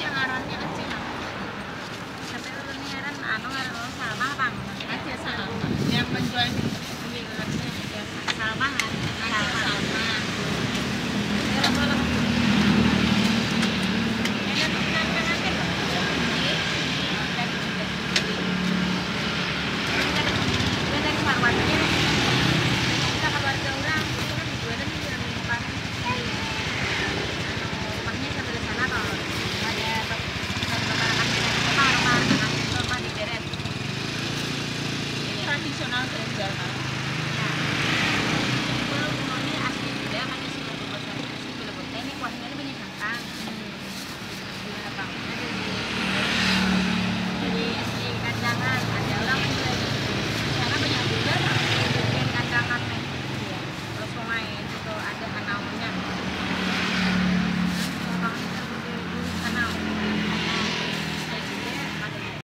yang ngarannya starting to